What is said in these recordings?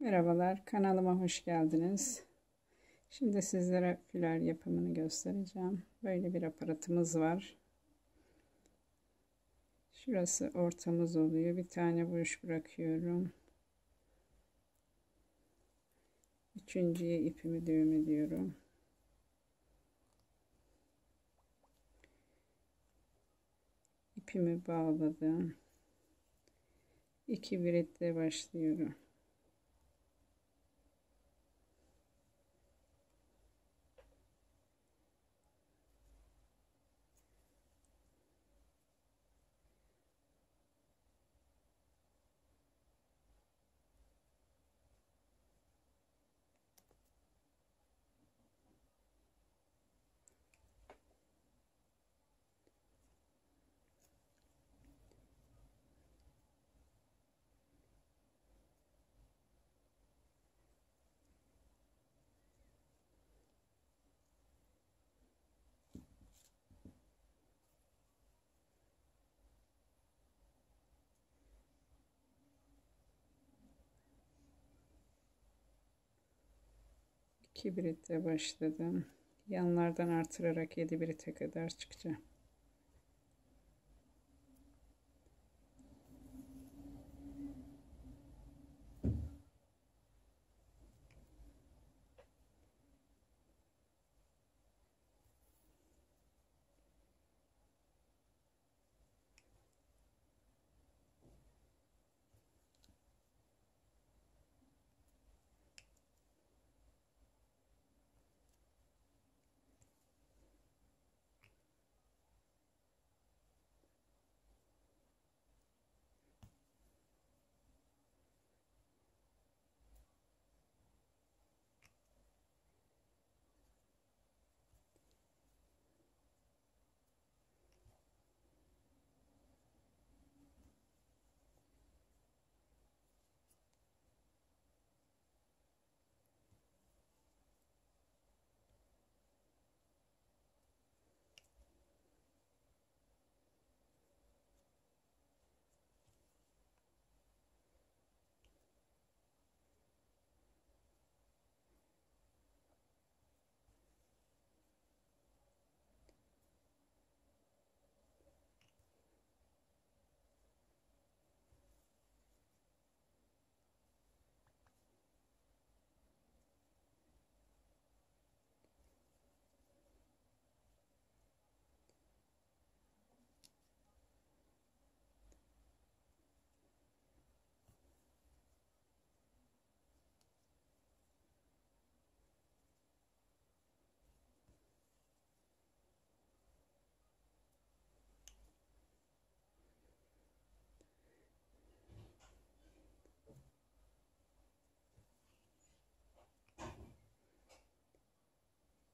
Merhabalar, kanalıma hoş geldiniz. Şimdi sizlere füler yapımını göstereceğim. Böyle bir aparatımız var. Şurası ortamız oluyor. Bir tane boş bırakıyorum. Üçüncüye ipimi düğüm ediyorum. İpimi bağladım. İki biretle başlıyorum. İki biritte başladım. Yanlardan artırarak 7 birite kadar çıkacağım.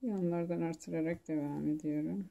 Yanlardan artırarak devam ediyorum.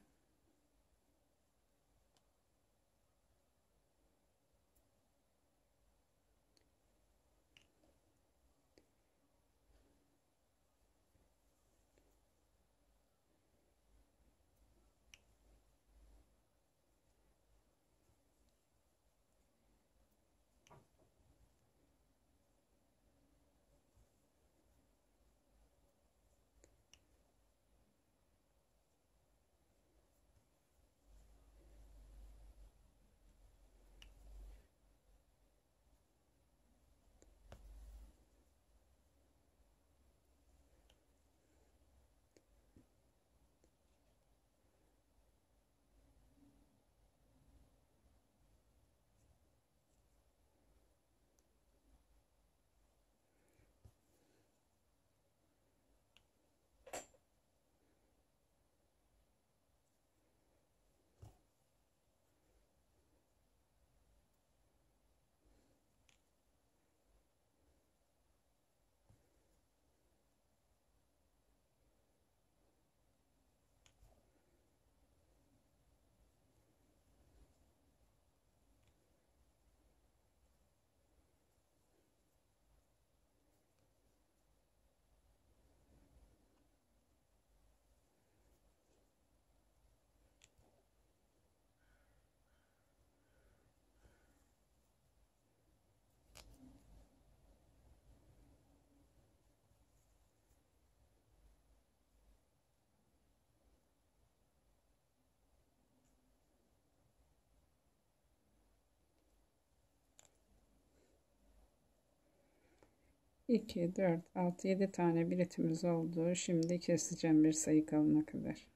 2, 4, 6, 7 tane biletimiz oldu. Şimdi keseceğim bir sayı kalana kadar.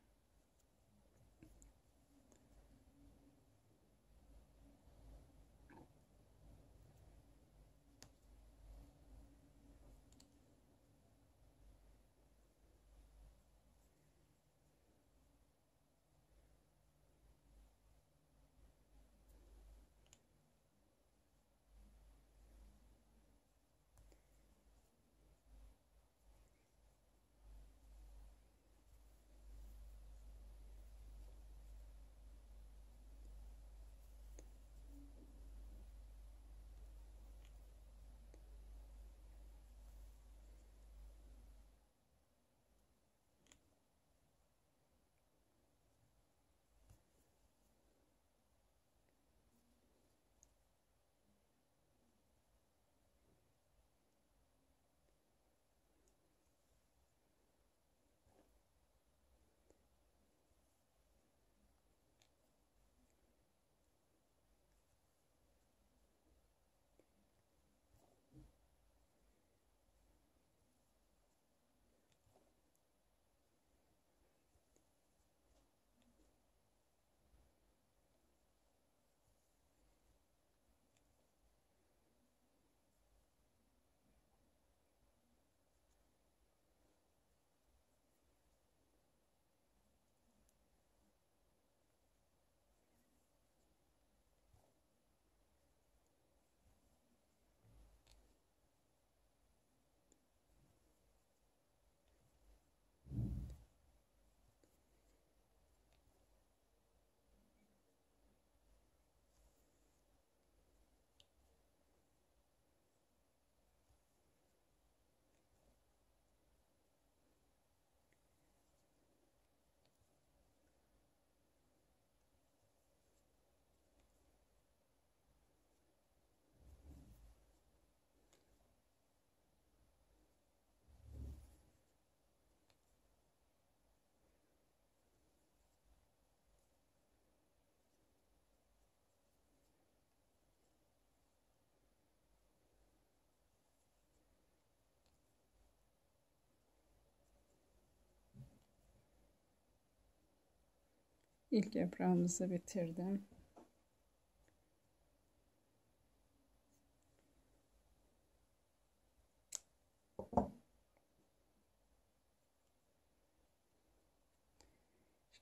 İlk yaprağımızı bitirdim.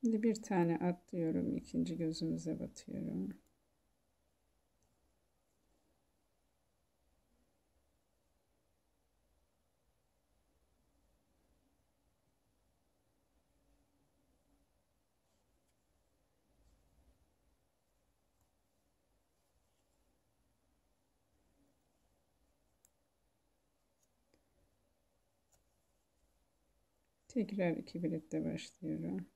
Şimdi bir tane atlıyorum. ikinci gözümüze batıyorum. Tekrar iki biletle başlıyorum.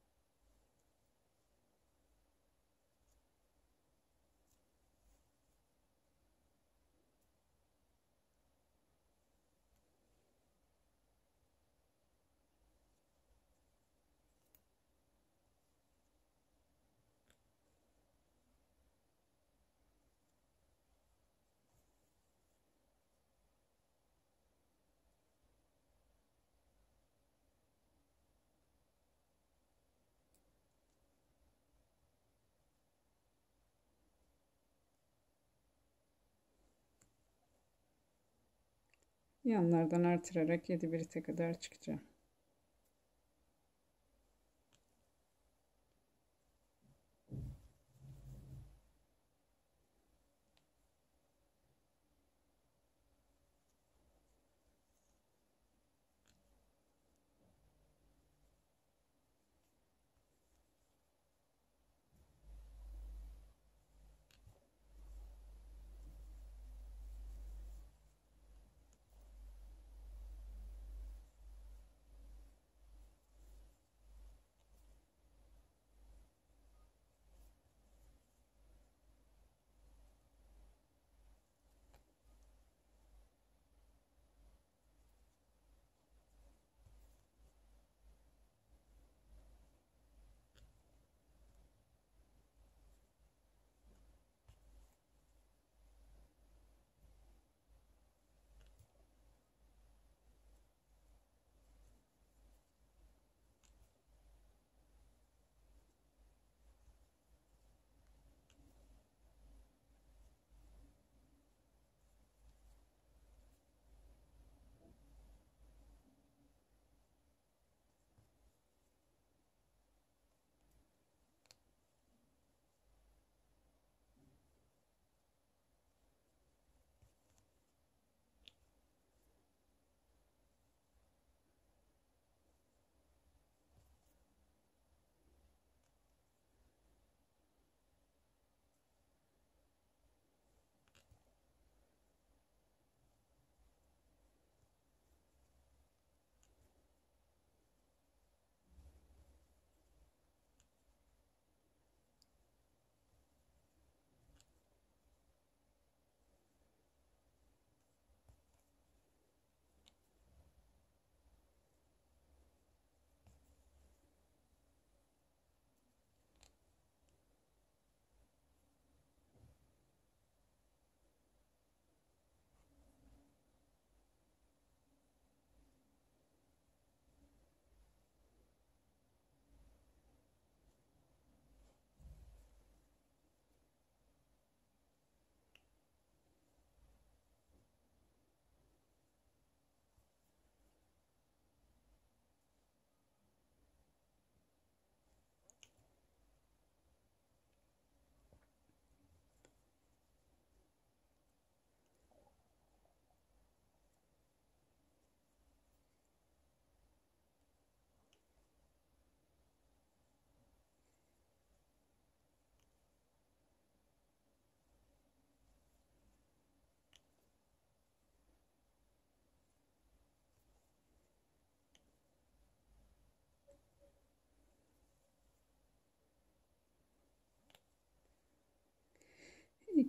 Yanlardan artırarak 7 birite kadar çıkacağım.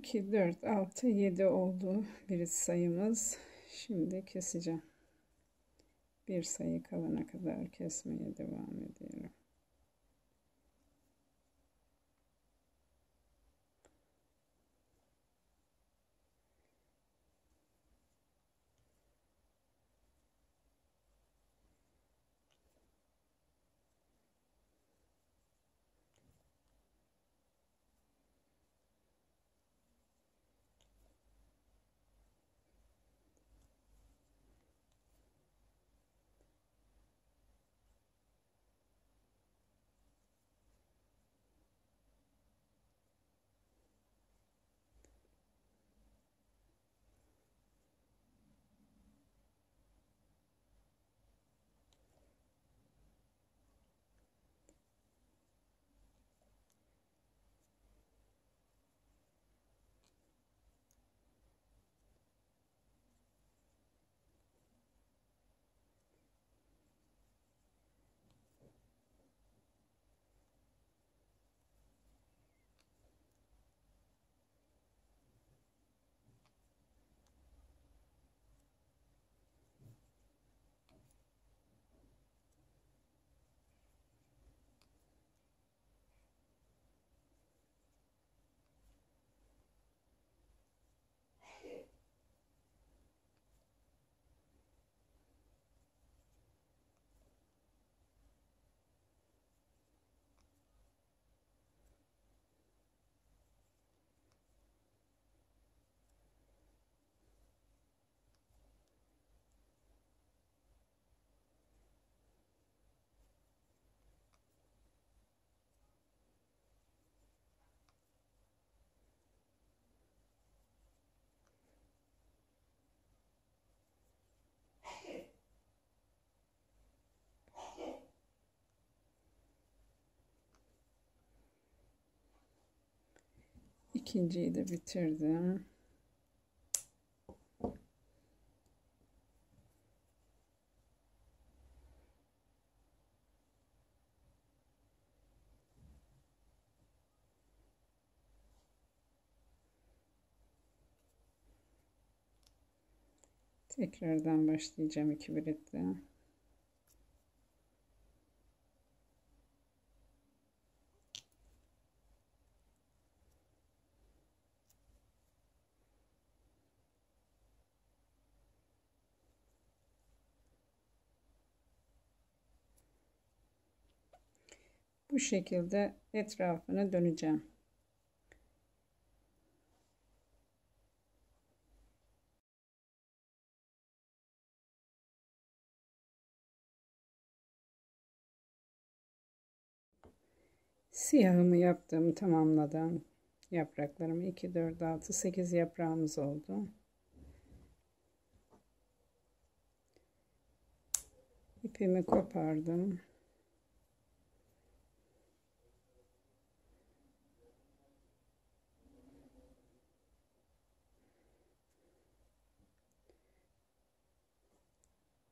2, 4, 6, 7 oldu bir sayımız. Şimdi keseceğim. Bir sayı kalana kadar kesmeye devam ediyorum. İkinciyi de bitirdim. Tekrardan başlayacağım iki biletle. Bu şekilde etrafını döneceğim. Siyahımı yaptım, tamamladım. Yapraklarımı 2, 4, 6, 8 yaprağımız oldu. İpimi kopardım.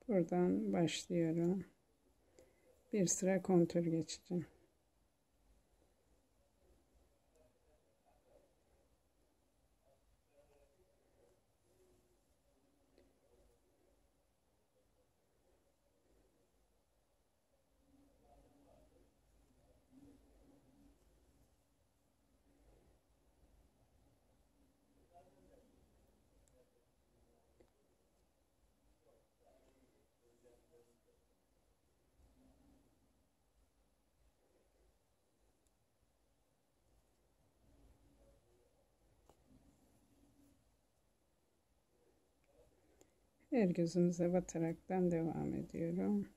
Buradan başlıyorum. Bir sıra kontür geçeceğim. Her gözümüze bataraktan devam ediyorum.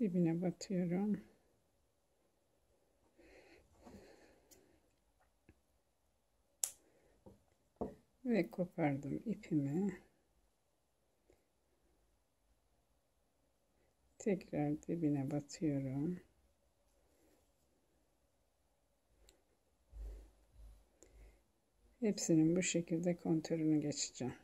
Dibine batıyorum. Ve kopardım ipimi. Tekrar dibine batıyorum. Hepsinin bu şekilde kontörünü geçeceğim.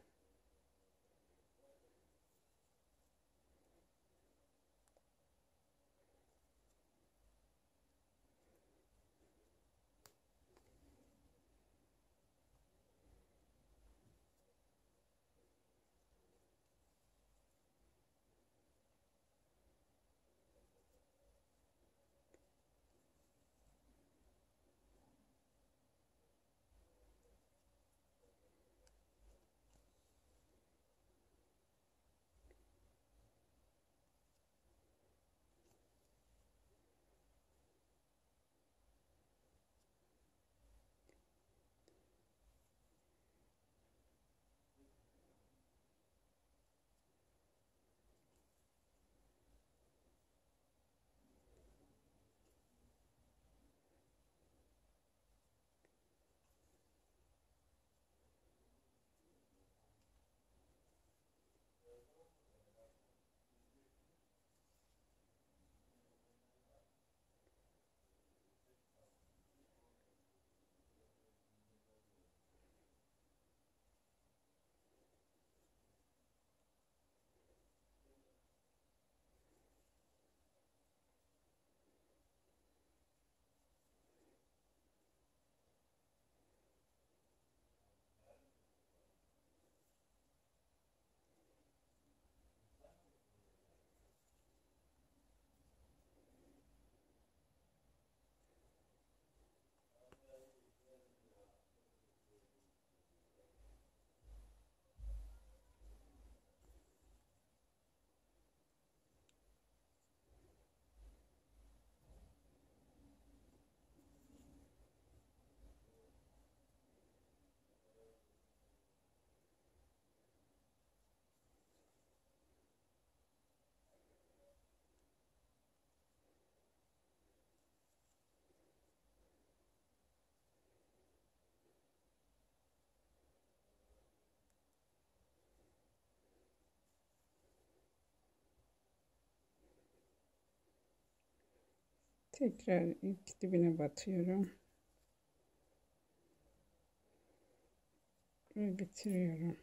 Tekrar ilk dibine batıyorum. Ve bitiriyorum.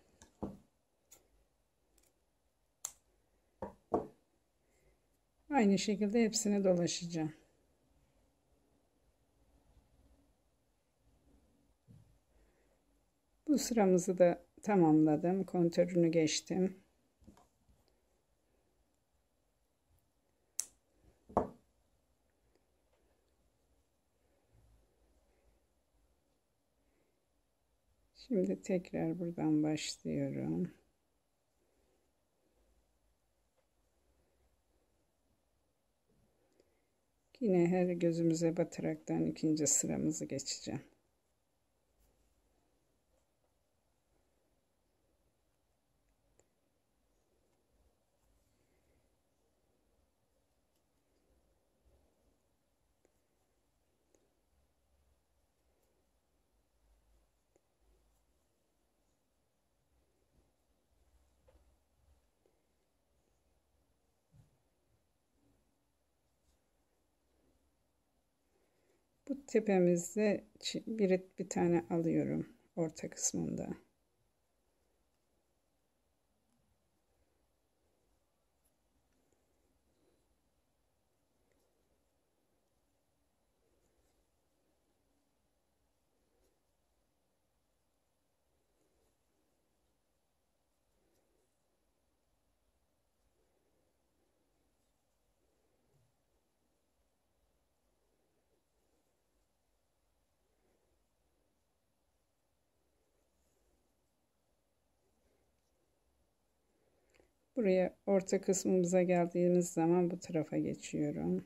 Aynı şekilde hepsine dolaşacağım. Bu sıramızı da tamamladım. Kontörünü geçtim. Şimdi tekrar buradan başlıyorum. Yine her gözümüze bataraktan ikinci sıramızı geçeceğim. Tepemizde bir, bir tane alıyorum orta kısmında. Buraya orta kısmımıza geldiğimiz zaman bu tarafa geçiyorum.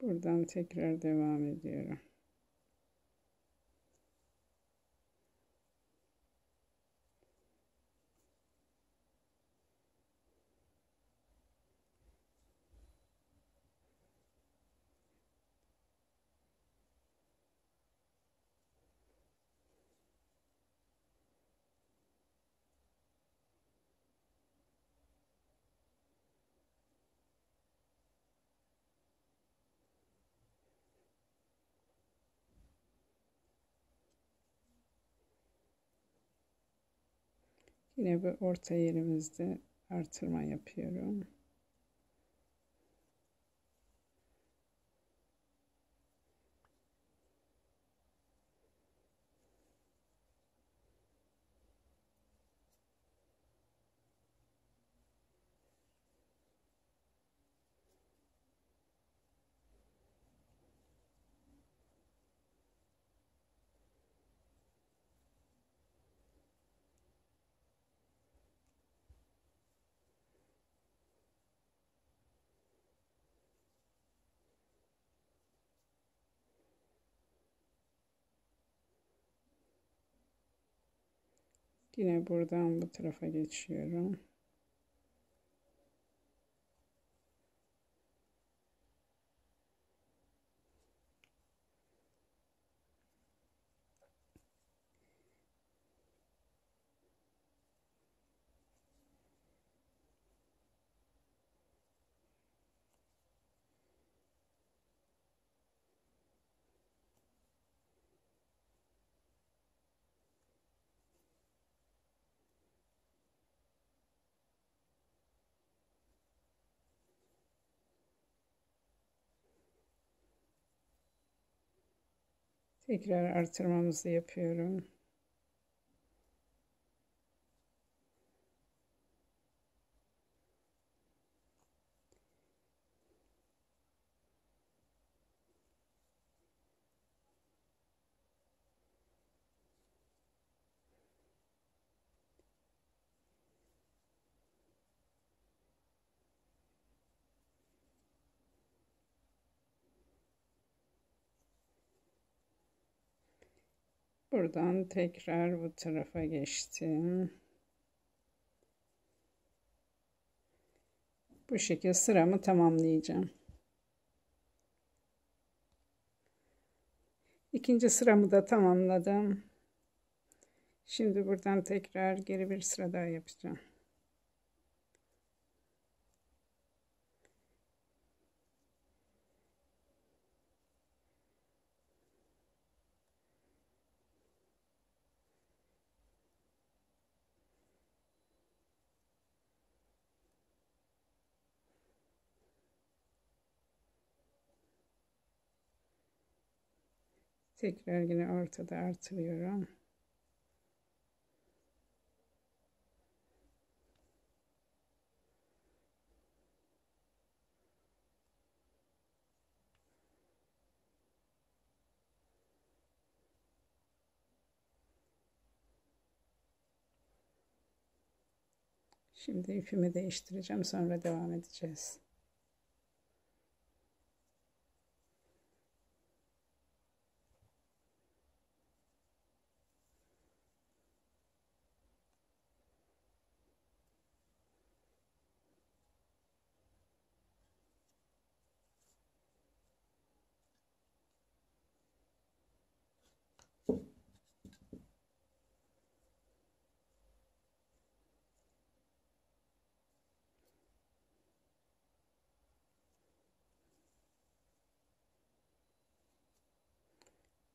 Buradan tekrar devam ediyorum. Yine bu orta yerimizde artırma yapıyorum. Yine buradan bu tarafa geçiyorum. Tekrar artırmamızı yapıyorum. Buradan tekrar bu tarafa geçtim. Bu şekilde sıramı tamamlayacağım. İkinci sıramı da tamamladım. Şimdi buradan tekrar geri bir sıra daha yapacağım. Tekrar yine ortada artırıyorum. Şimdi ipimi değiştireceğim sonra devam edeceğiz.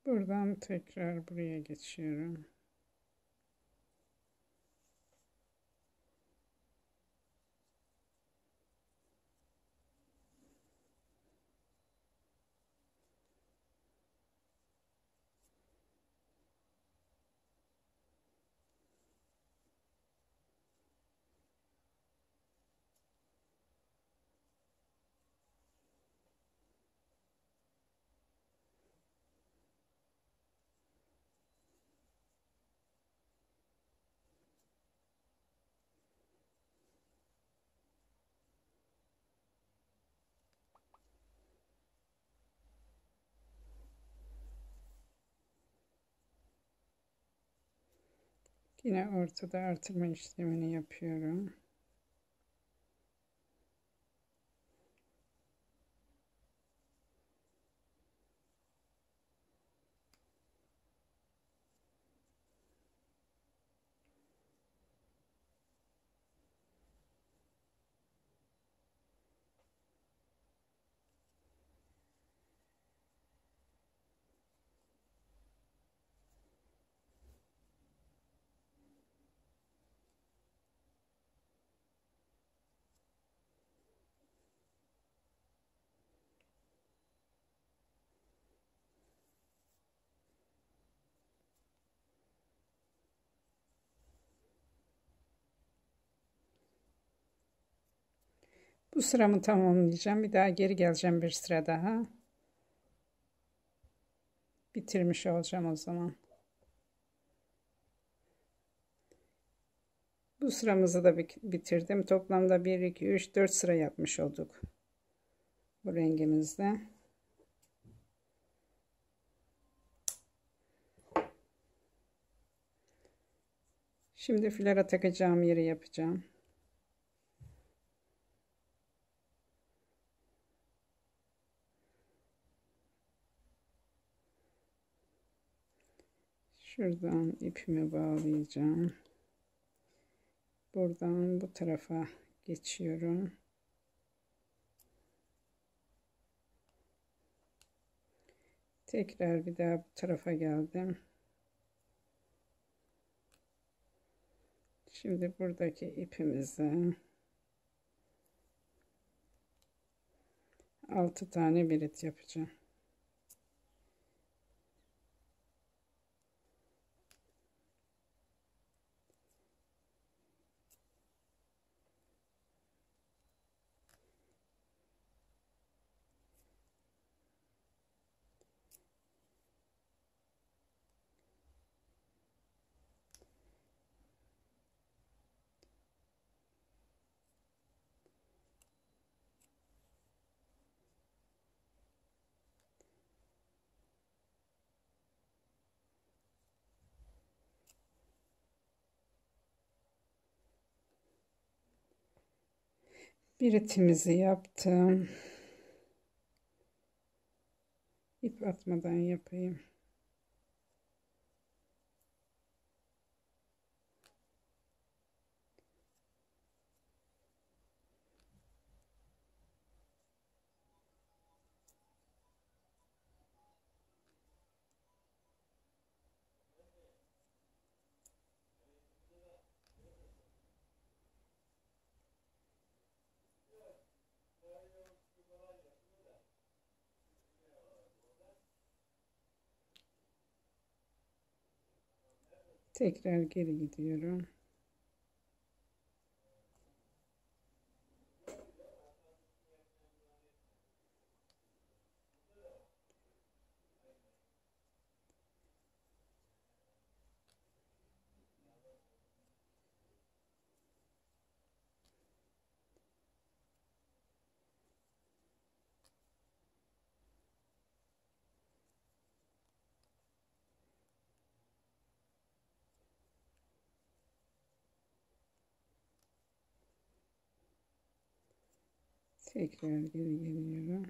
Buradan tekrar buraya geçiyorum. Yine ortada artırma işlemini yapıyorum. Bu sıramı tamamlayacağım. Bir daha geri geleceğim bir sıra daha. Bitirmiş olacağım o zaman. Bu sıramızı da bitirdim. Toplamda 1, 2, 3, 4 sıra yapmış olduk. Bu rengimizde. Şimdi filara takacağım yeri yapacağım. Şuradan ipimi bağlayacağım. Buradan bu tarafa geçiyorum. Tekrar bir daha bu tarafa geldim. Şimdi buradaki ipimizi 6 tane birit yapacağım. Biritimizi yaptım. İp atmadan yapayım. Tekrar geri gidiyorum. Tekrar geri geliyorum.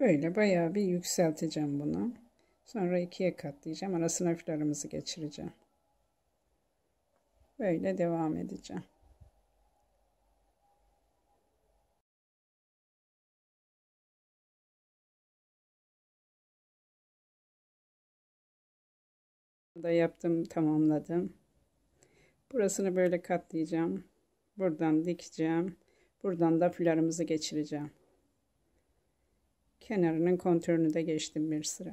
Böyle bayağı bir yükselteceğim bunu. Sonra ikiye katlayacağım. Arasına filarımızı geçireceğim. Böyle devam edeceğim. da yaptım tamamladım. Burasını böyle katlayacağım. Buradan dikeceğim. Buradan da filarımızı geçireceğim kenarının kontörünü de geçtim bir sıra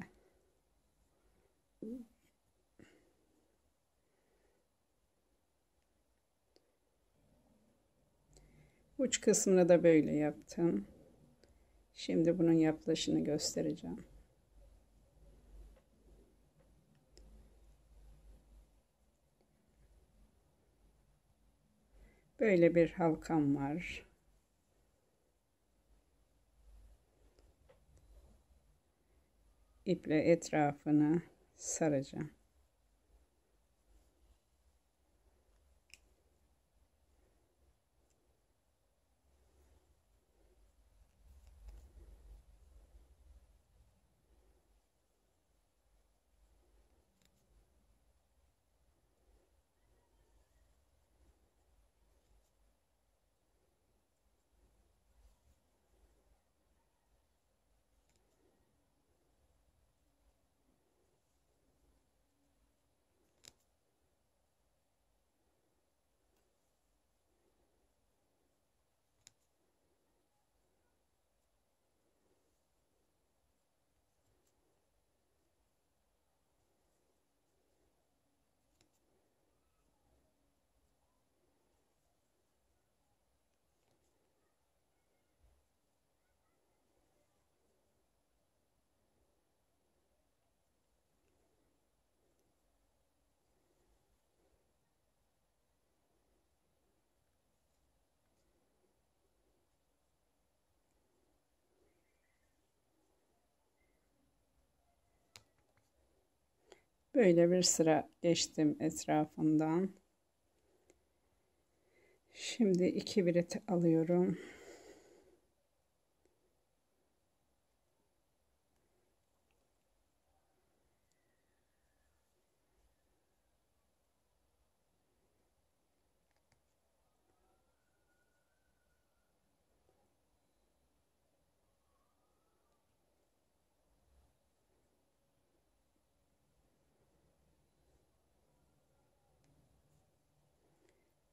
uç kısmını da böyle yaptım. Şimdi bunun yapılışını göstereceğim. Böyle bir halkam var. İple etrafını saracağım. Böyle bir sıra geçtim etrafından. Şimdi iki biret alıyorum.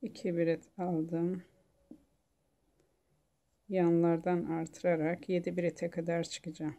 İki biret aldım. Yanlardan artırarak 7 birete kadar çıkacağım.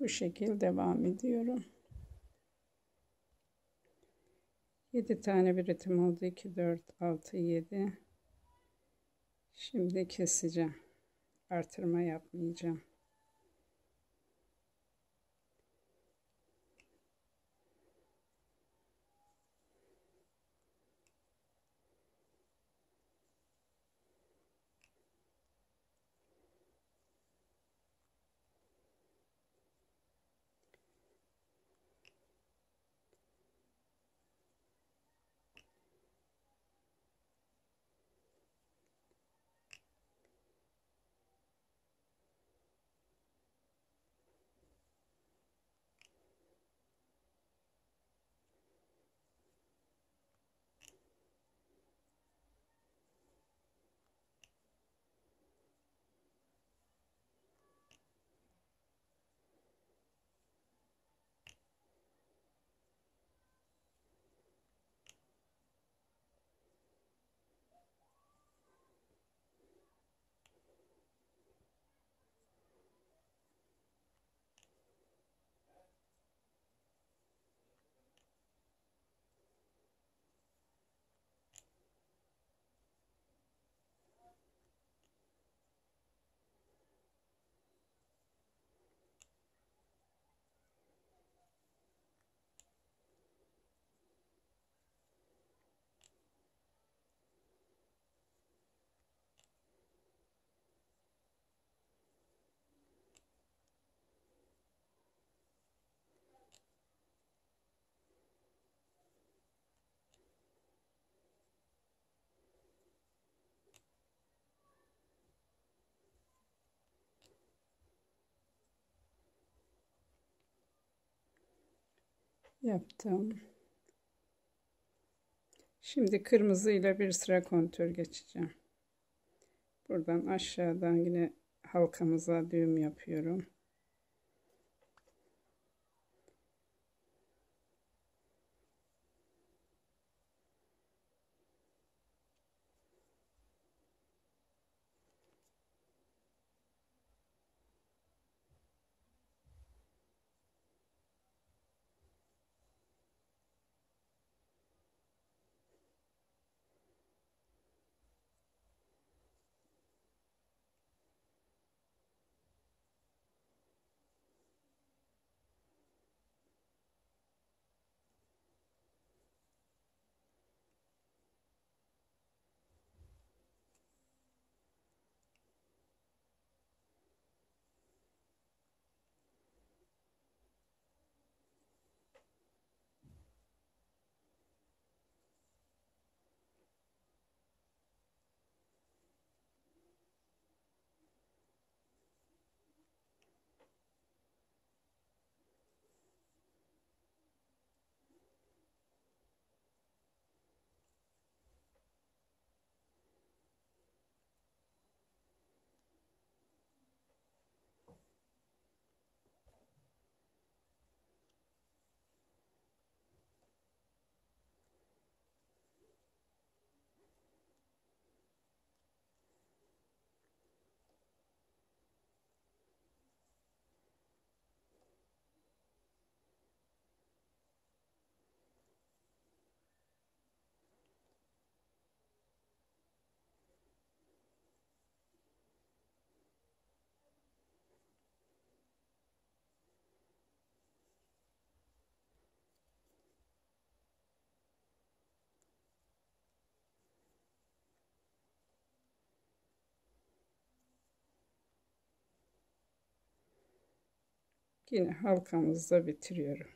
Bu şekil devam ediyorum. 7 tane bir ritim oldu. 2, 4, 6, 7. Şimdi keseceğim. Artırma yapmayacağım. Yaptım. Şimdi kırmızı ile bir sıra kontör geçeceğim. Buradan aşağıdan yine halkamıza düğüm yapıyorum. Yine halkamızda bitiriyorum.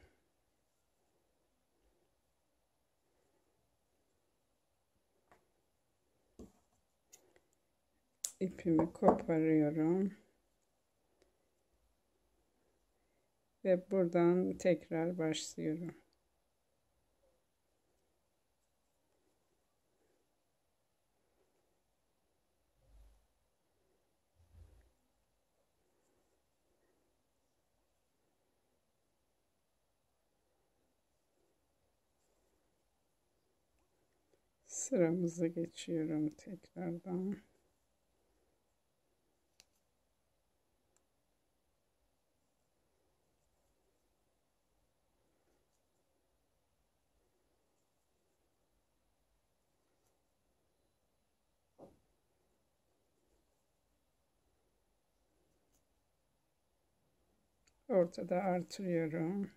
ipimi koparıyorum. Ve buradan tekrar başlıyorum. Sıramızı geçiyorum tekrardan. Ortada artırıyorum.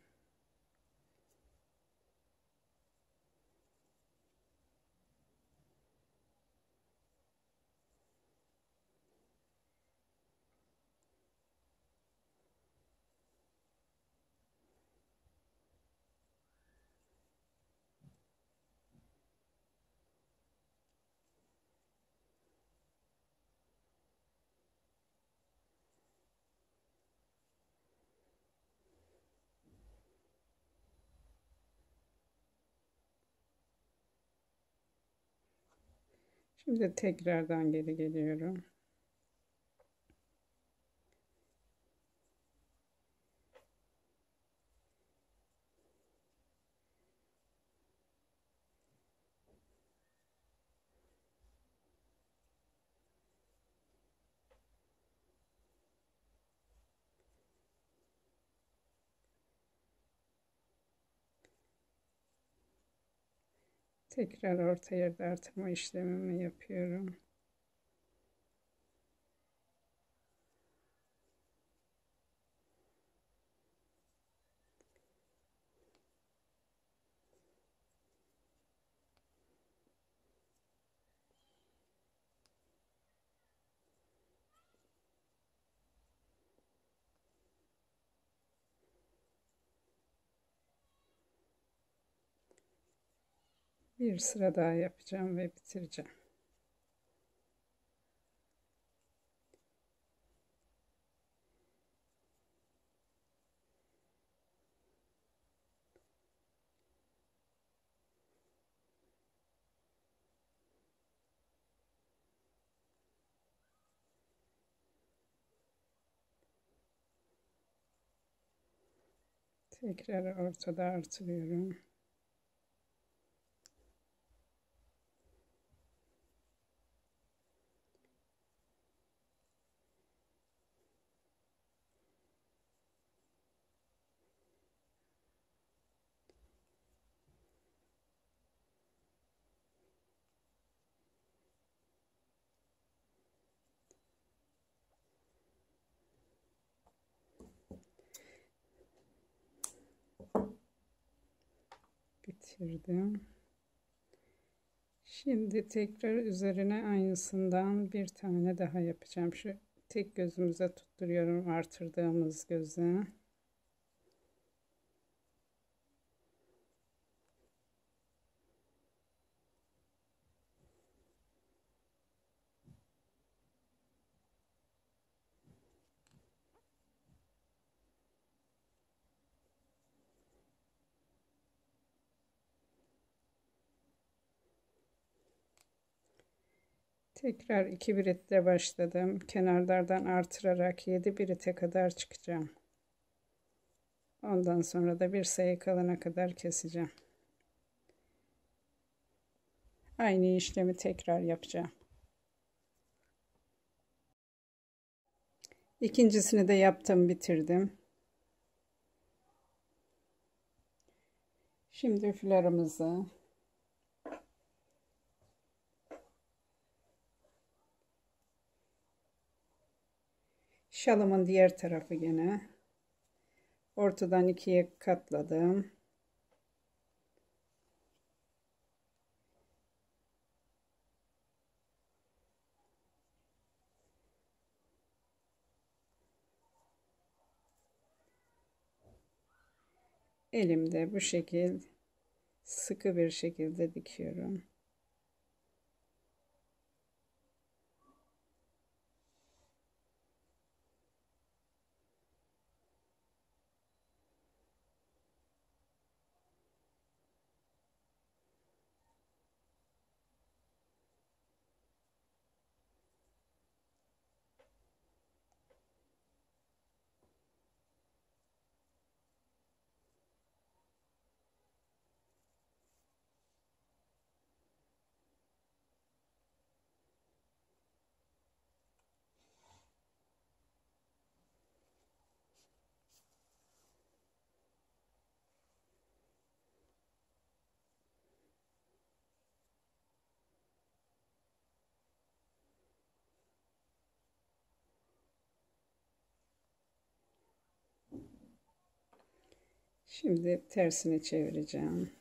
Şimdi tekrardan geri geliyorum. Tekrar orta yerde artırma işlemimi yapıyorum. bir sıra daha yapacağım ve bitireceğim. Tekrar ortada artırıyorum. Bitirdim. Şimdi tekrar üzerine aynısından bir tane daha yapacağım. Şu tek gözümüze tutturuyorum artırdığımız göze. Tekrar 2 biritle başladım. Kenarlardan artırarak 7 birite kadar çıkacağım. Ondan sonra da bir sayı kalana kadar keseceğim. Aynı işlemi tekrar yapacağım. İkincisini de yaptım, bitirdim. Şimdi florumuzu Şalımın diğer tarafı gene. Ortadan ikiye katladım. Elimde bu şekil sıkı bir şekilde dikiyorum. Şimdi tersini çevireceğim.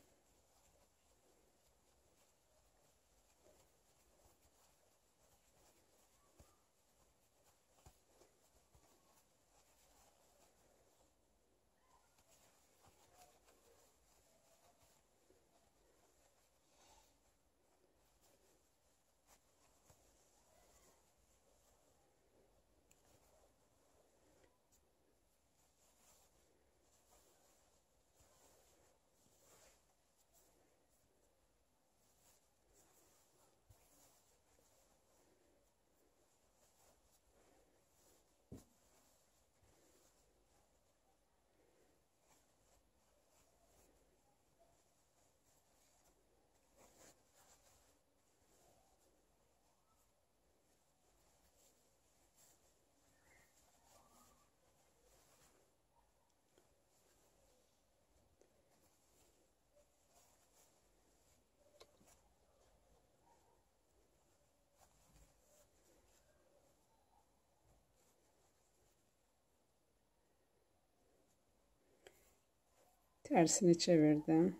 Tersini çevirdim.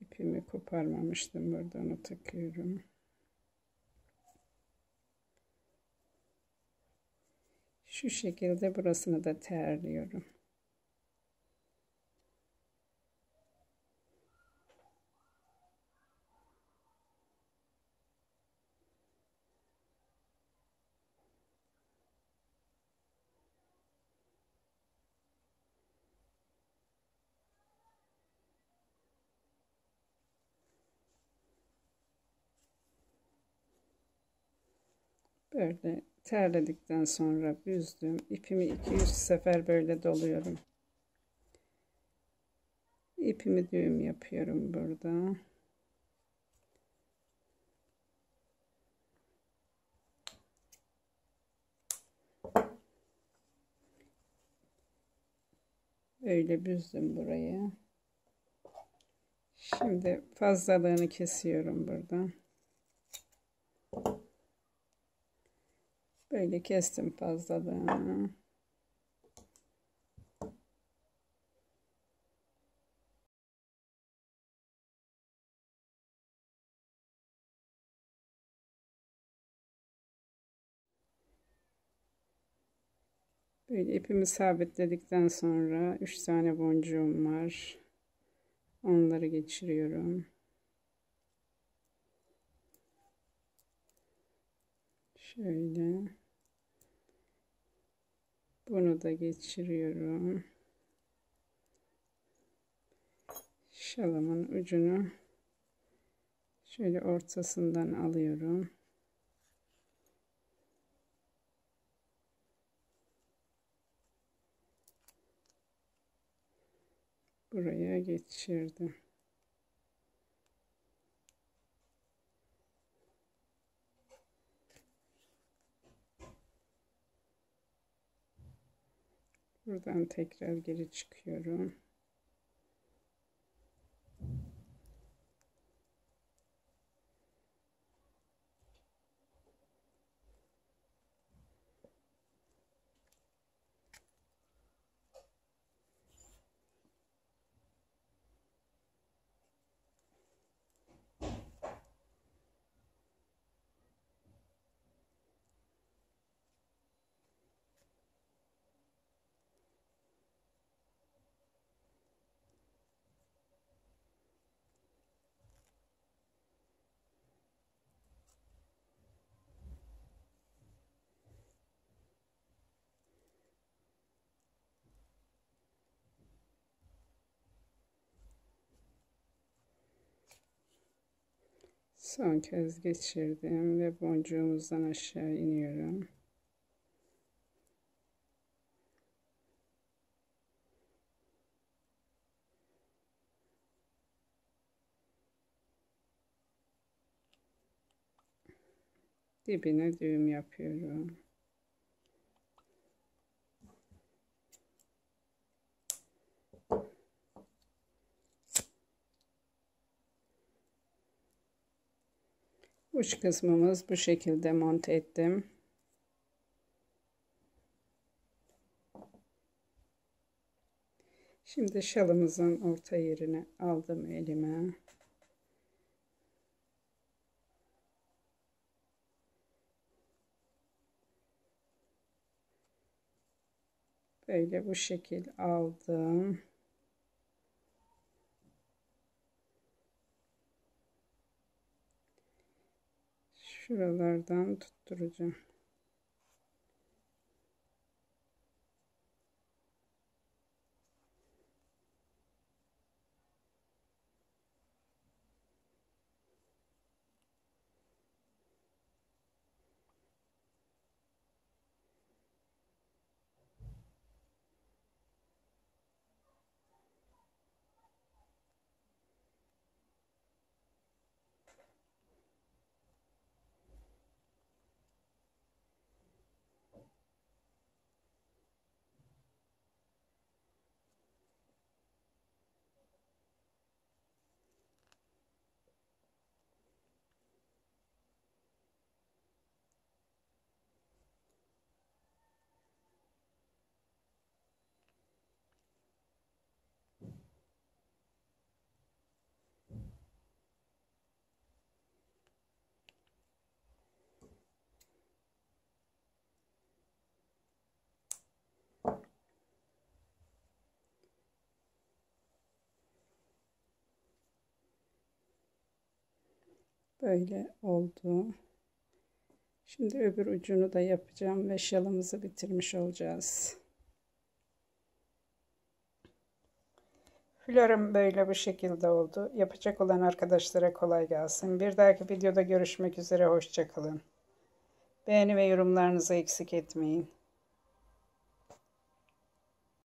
İpimi koparmamıştım. Burada onu takıyorum. Şu şekilde burasını da terliyorum. Böyle terledikten sonra büzdüm. İpimi 200 sefer böyle doluyorum. İpimi düğüm yapıyorum burada. Öyle büzdüm burayı. Şimdi fazlalığını kesiyorum burada. Böyle kestim fazlalığını. Böyle ipimi sabitledikten sonra 3 tane boncuğum var. Onları geçiriyorum. Şöyle. Bunu da geçiriyorum. Şalımın ucunu şöyle ortasından alıyorum. buraya geçirdim. Buradan tekrar geri çıkıyorum. Son kez geçirdim ve boncuğumuzdan aşağı iniyorum. Dibine düğüm yapıyorum. Uç kısmımız bu şekilde monte ettim. Şimdi şalımızın orta yerine aldım elime. Böyle bu şekil aldım. Şuralardan tutturacağım. Böyle oldu. Şimdi öbür ucunu da yapacağım ve şalımızı bitirmiş olacağız. Flörüm böyle bu şekilde oldu. Yapacak olan arkadaşlara kolay gelsin. Bir dahaki videoda görüşmek üzere. Hoşçakalın. Beğeni ve yorumlarınızı eksik etmeyin.